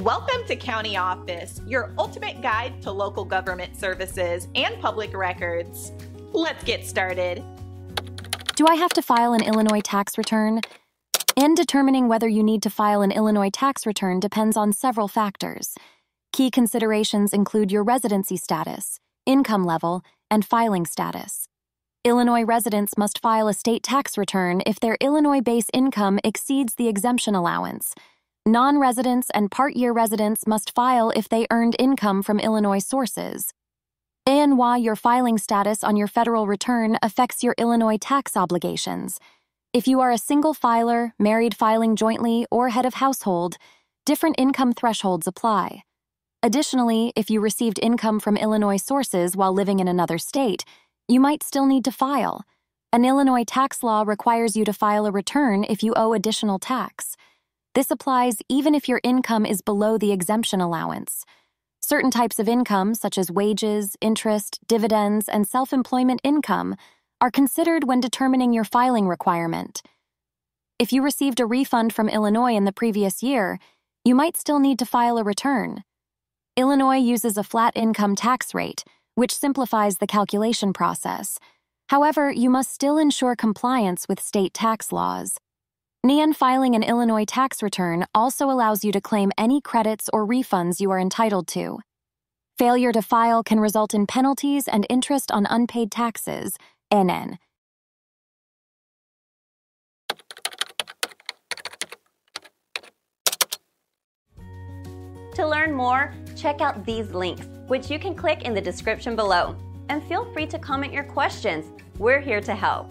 Welcome to County Office, your ultimate guide to local government services and public records. Let's get started. Do I have to file an Illinois tax return? In determining whether you need to file an Illinois tax return depends on several factors. Key considerations include your residency status, income level, and filing status. Illinois residents must file a state tax return if their Illinois base income exceeds the exemption allowance. Non residents and part year residents must file if they earned income from Illinois sources. And why your filing status on your federal return affects your Illinois tax obligations. If you are a single filer, married filing jointly, or head of household, different income thresholds apply. Additionally, if you received income from Illinois sources while living in another state, you might still need to file. An Illinois tax law requires you to file a return if you owe additional tax. This applies even if your income is below the exemption allowance. Certain types of income, such as wages, interest, dividends, and self employment income, are considered when determining your filing requirement. If you received a refund from Illinois in the previous year, you might still need to file a return. Illinois uses a flat income tax rate, which simplifies the calculation process. However, you must still ensure compliance with state tax laws. NIAN filing an Illinois tax return also allows you to claim any credits or refunds you are entitled to. Failure to file can result in penalties and interest on unpaid taxes, NN. To learn more, check out these links, which you can click in the description below. And feel free to comment your questions. We're here to help.